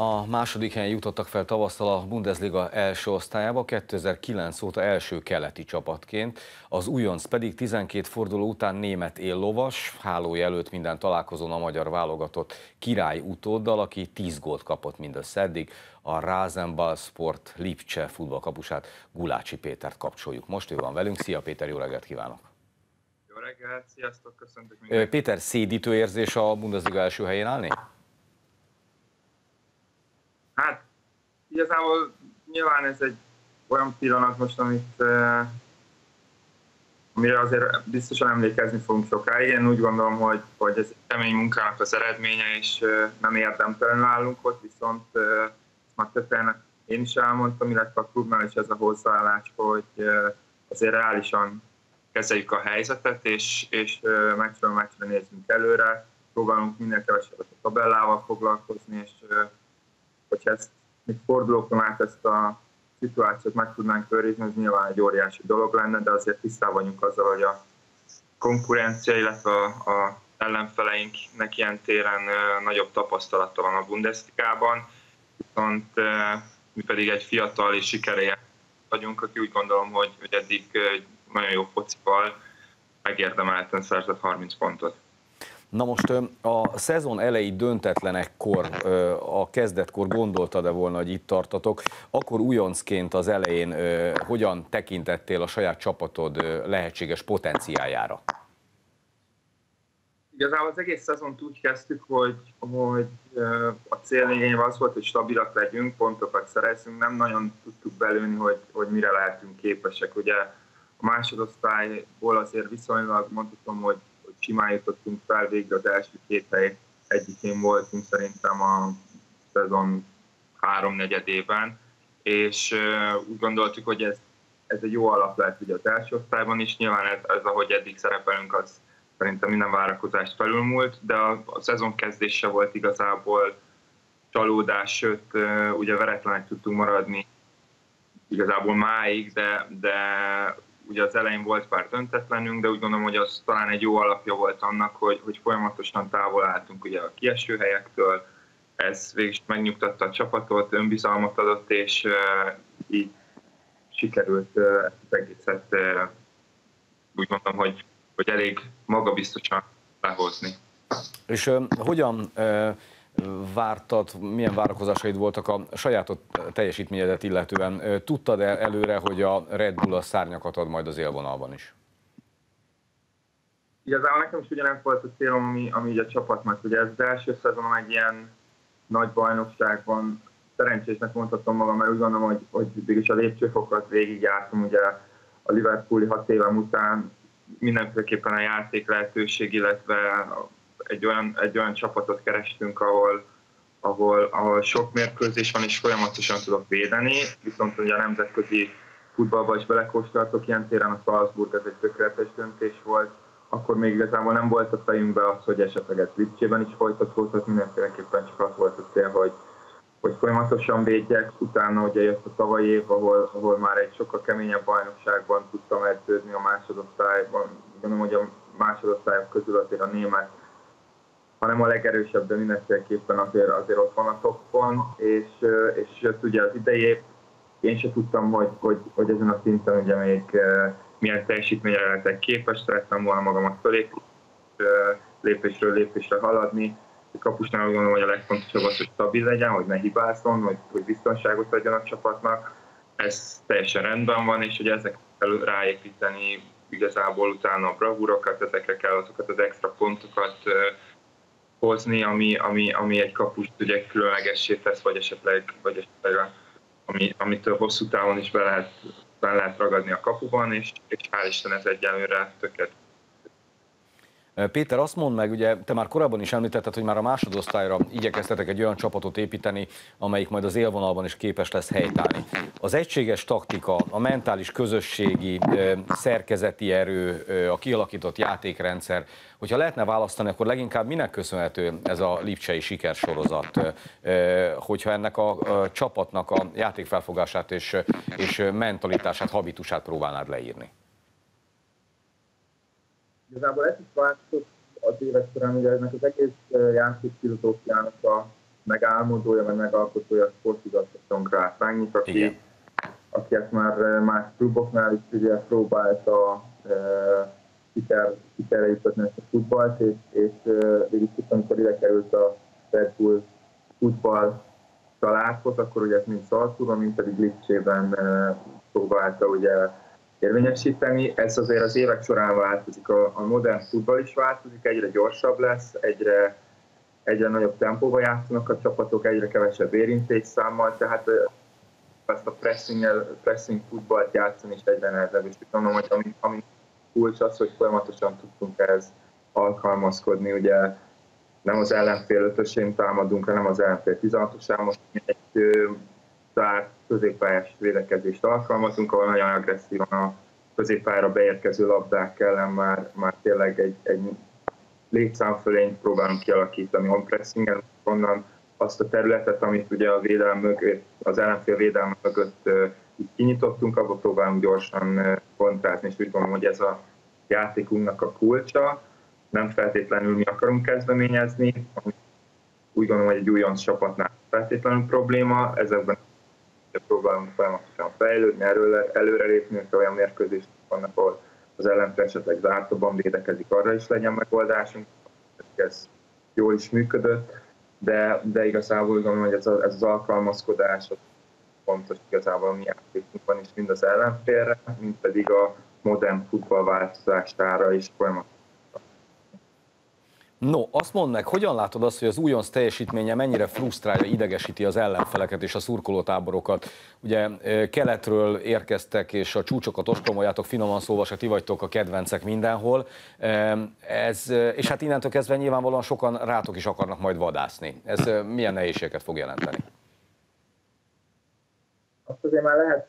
A második helyen jutottak fel tavasztal a Bundesliga első osztályába, 2009 óta első keleti csapatként, az újonc pedig 12 forduló után német éllovas, hálója előtt minden találkozón a magyar válogatott király utóddal, aki 10 gólt kapott mindössze eddig, a Rasenball Sport Lipcse futballkapusát Gulácsi Pétert kapcsoljuk. Most ő van velünk. Szia Péter, jó reggelt kívánok! Jó reggelt, sziasztok, köszöntök mindenkit! Péter, szédítő érzés a Bundesliga első helyén állni? Hát igazából nyilván ez egy olyan pillanat most, amit amire azért biztosan emlékezni fogunk sokáig. Én úgy gondolom, hogy, hogy ez kemény munkának az eredménye, és nem érdemtelenül állunk ott, viszont már többen én is elmondtam, illetve a klubnál is ez a hozzáállás, hogy azért reálisan kezeljük a helyzetet, és, és megfelelő meccsre nézzünk előre, próbálunk minél kevesebbet a tabellával foglalkozni, és hogyha ezt még fordulókon át ezt a szituációt meg tudnánk őrizni, ez nyilván egy óriási dolog lenne, de azért tisztában vagyunk azzal, hogy a konkurencia, illetve a, a ellenfeleinknek ilyen téren nagyobb tapasztalata van a Bundesligában, viszont mi pedig egy fiatal és sikeréje vagyunk, aki úgy gondolom, hogy, hogy eddig nagyon jó focival megérdemelten szerzett 30 pontot. Na most a szezon elejé döntetlenekkor, a kezdetkor gondoltad-e volna, hogy itt tartatok, akkor újoncként az elején hogyan tekintettél a saját csapatod lehetséges potenciájára? Igazából az egész szezont úgy kezdtük, hogy, hogy a cél az volt, hogy stabilak legyünk, pontokat szerezzünk, nem nagyon tudtuk belőni, hogy, hogy mire lehetünk képesek. Ugye a másodosztályból azért viszonylag mondhatom, hogy simán jutottunk fel, végre az első két hely egyikén voltunk szerintem a szezon háromnegyedében, és úgy gondoltuk, hogy ez, ez egy jó alap lehet ugye az első osztályban is, nyilván ez, ez ahogy eddig szerepelünk, az szerintem minden várakozást felülmúlt, de a, a szezon kezdése volt igazából csalódás, sőt, ugye veretlenek tudtunk maradni igazából máig, de, de ugye az elején volt pár döntetlenünk, de úgy gondolom, hogy az talán egy jó alapja volt annak, hogy, hogy folyamatosan távol álltunk ugye a kieső helyektől, ez végig megnyugtatta a csapatot, önbizalmat adott, és uh, így sikerült uh, az egészet uh, úgy mondom, hogy, hogy elég magabiztosan lehozni. És uh, hogyan uh, vártad, milyen várakozásaid voltak a sajátot teljesítményedet illetően? Tudtad el előre, hogy a Red Bull a szárnyakat ad majd az élvonalban is? Igazából nekem is ugyanez volt a célom, ami, ami így a csapatnak. Ugye ez az első szezonom egy ilyen nagy bajnokságban, szerencsésnek mondhatom magam, mert úgy gondolom, hogy, hogy mégis a lépcsőfokat végigjártam, ugye a Liverpooli hat évem után mindenféleképpen a játék lehetőség, illetve egy olyan, egy olyan csapatot kerestünk, ahol, ahol, ahol sok mérkőzés van, és folyamatosan tudok védeni, viszont ugye a nemzetközi futballba is belekóstoltok ilyen téren, a Salzburg ez egy tökéletes döntés volt, akkor még igazából nem volt a fejünkben az, hogy esetleg ez Lipcsében is folytatódhat, mindenféleképpen csak az volt a cél, hogy, hogy folyamatosan védjek. Utána ugye jött a tavalyi év, ahol, ahol már egy sokkal keményebb bajnokságban tudtam edződni a másodosztályban. Gondolom, hogy a másodosztályok közül azért a német hanem a legerősebb, de mindenféleképpen azért, azért ott van a toppon, és, és jött ugye az idejé, én sem tudtam, hogy, hogy, hogy ezen a szinten ugye még milyen teljesítményre lehetek képes, szerettem volna magamat fölé lépésről lépésre haladni. A kapusnál úgy gondolom, hogy a legfontosabb az, hogy stabil legyen, hogy ne hibázzon, hogy, hogy biztonságot adjon a csapatnak. Ez teljesen rendben van, és hogy ezek kell ráépíteni igazából utána a bravúrokat, ezekre kell azokat az extra pontokat hozni, ami, ami, ami egy kapust ugye különlegessé tesz, vagy esetleg, vagy esetleg ami, amitől hosszú távon is be lehet, be lehet ragadni a kapuban, és, és hál' Isten ez egyelőre tökéletes Péter, azt mondd meg, ugye te már korábban is említetted, hogy már a másodosztályra igyekeztetek egy olyan csapatot építeni, amelyik majd az élvonalban is képes lesz helytállni. Az egységes taktika, a mentális közösségi, szerkezeti erő, a kialakított játékrendszer, hogyha lehetne választani, akkor leginkább minek köszönhető ez a lipcsei sikersorozat, hogyha ennek a csapatnak a játékfelfogását és, és mentalitását, habitusát próbálnád leírni? Igazából ez is változott az évek során, ugye ennek az egész játék filozófiának a megálmodója, vagy megalkotója a sportigazgatón Gráfányi, aki, Igen. aki ezt már más kluboknál is ugye próbálta e, siker, sikerre jutatni ezt a futballt, és, és végig amikor ide került a Red Bull futball találkoz, akkor ugye ez mind Szalszúban, mind pedig Lipcsében próbálta ugye érvényesíteni. Ez azért az évek során változik. A, modern futball is változik, egyre gyorsabb lesz, egyre, egyre nagyobb tempóba játszanak a csapatok, egyre kevesebb érintésszámmal, tehát ezt a pressing, pressing futballt játszani is egyre nehezebb. És mondom, hogy ami, ami kulcs az, hogy folyamatosan tudtunk ehhez alkalmazkodni. Ugye nem az ellenfél ötösén támadunk, hanem az ellenfél 16-osán. Most egy zárt középpályás védekezést alkalmazunk, ahol nagyon agresszívan a középpályára beérkező labdák ellen már, már tényleg egy, egy létszámfölényt próbálunk kialakítani on pressingen, onnan azt a területet, amit ugye a védelem mögött, az ellenfél védelme mögött uh, kinyitottunk, abba próbálunk gyorsan kontrázni, és úgy gondolom, hogy ez a játékunknak a kulcsa. Nem feltétlenül mi akarunk kezdeményezni, úgy gondolom, hogy egy újonc csapatnál feltétlenül probléma, ezekben próbálunk folyamatosan fejlődni, erről előrelépni, hogy olyan mérkőzések vannak, ahol az ellenfél esetleg zártabban védekezik, arra is legyen megoldásunk. Ez jól is működött, de, de igazából gondolom, hogy ez, a, ez az alkalmazkodás az fontos igazából a mi játékunkban is, mind az ellenfélre, mind pedig a modern futball változására is folyamatosan No, azt mondd meg, hogyan látod azt, hogy az újonc teljesítménye mennyire frusztrálja, idegesíti az ellenfeleket és a szurkolótáborokat? Ugye keletről érkeztek, és a csúcsokat ostomoljátok, finoman szóval se ti vagytok a kedvencek mindenhol. Ez, és hát innentől kezdve nyilvánvalóan sokan rátok is akarnak majd vadászni. Ez milyen nehézségeket fog jelenteni? Azt azért már lehet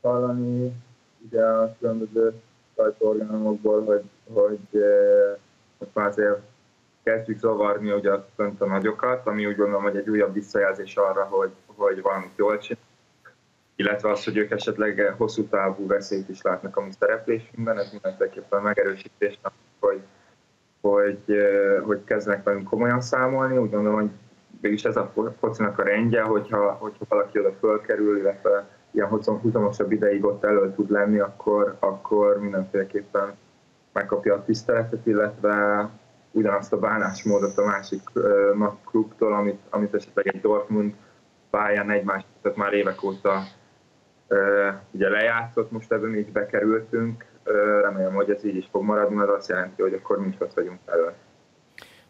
hallani ugye a különböző sajtóorganokból, hogy, hogy most már azért kezdjük zavarni ugye fönt a nagyokat, ami úgy gondolom, hogy egy újabb visszajelzés arra, hogy, hogy valamit jól csinál, illetve az, hogy ők esetleg hosszú távú veszélyt is látnak a mi szereplésünkben, ez mindenképpen megerősítés, hogy, hogy, hogy kezdenek velünk komolyan számolni. Úgy gondolom, hogy mégis ez a focinak a rendje, hogyha, hogyha valaki oda fölkerül, illetve ilyen húzamosabb ideig ott elő tud lenni, akkor, akkor mindenféleképpen megkapja a tiszteletet, illetve ugyanazt a bánásmódot a másik uh, klubtól, amit, amit esetleg egy Dortmund pályán egymás, tehát már évek óta uh, ugye lejátszott, most ebben így bekerültünk, uh, remélem, hogy ez így is fog maradni, mert azt jelenti, hogy akkor mi is ott vagyunk elő.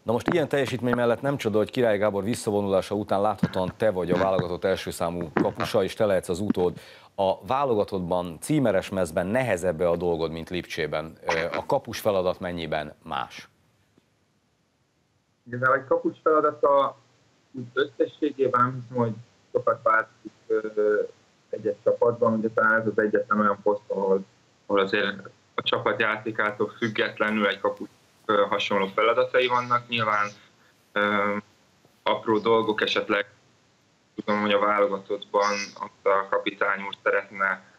Na most ilyen teljesítmény mellett nem csoda, hogy Király Gábor visszavonulása után láthatóan te vagy a válogatott első számú kapusa, és te lehetsz az utód. A válogatottban, címeres mezben nehezebb a dolgod, mint Lipcsében. A kapus feladat mennyiben más? Igazából egy kapus feladata úgy összességében hogy sokat változik egyes csapatban, ugye talán ez az egyetlen olyan poszt, ahol, ahol azért a csapatjátékától függetlenül egy kapus hasonló feladatai vannak. Nyilván apró dolgok esetleg tudom, hogy a válogatottban ott a kapitány úr szeretne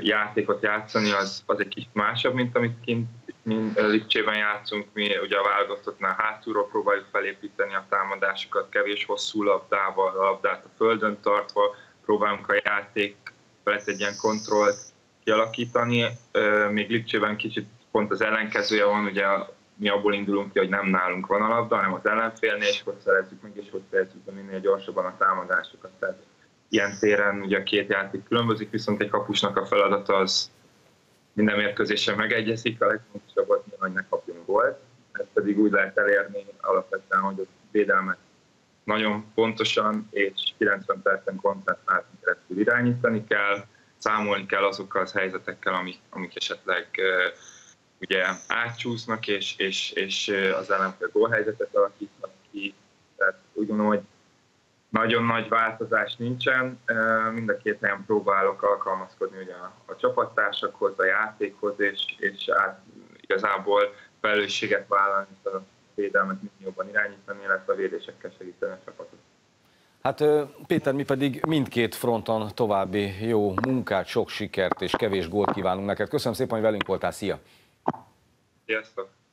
játékot játszani, az, az egy kicsit másabb, mint amit kint mint Lipcsében játszunk, mi ugye a válogatottnál hátulról próbáljuk felépíteni a támadásokat, kevés hosszú labdával, a labdát a földön tartva, próbálunk a játék felett egy ilyen kontrollt kialakítani. Még Lipcsében kicsit pont az ellenkezője van, ugye mi abból indulunk ki, hogy nem nálunk van a labda, hanem az ellenfélnél, és hogy szerezzük meg, és hogy szerezzük be minél gyorsabban a támadásokat. Tehát ilyen téren ugye a két játék különbözik, viszont egy kapusnak a feladata az minden mérkőzésen megegyezik, a legfontosabbat hogy ne kapjunk volt. Ezt pedig úgy lehet elérni alapvetően, hogy a védelmet nagyon pontosan és 90 percen koncentrált keresztül irányítani kell, számolni kell azokkal az helyzetekkel, amik, amik esetleg ugye átcsúsznak, és, és, és az ellenfél gólhelyzetet alakítnak ki. Tehát úgy gondolom, hogy nagyon nagy változás nincsen, mind a két helyen próbálok alkalmazkodni ugye a, a csapattársakhoz, a játékhoz, és, és át, igazából felelősséget vállalni, a védelmet minél jobban irányítani, illetve a védésekkel segíteni a csapatot. Hát Péter, mi pedig mindkét fronton további jó munkát, sok sikert és kevés gólt kívánunk neked. Köszönöm szépen, hogy velünk voltál, szia! Sziasztok!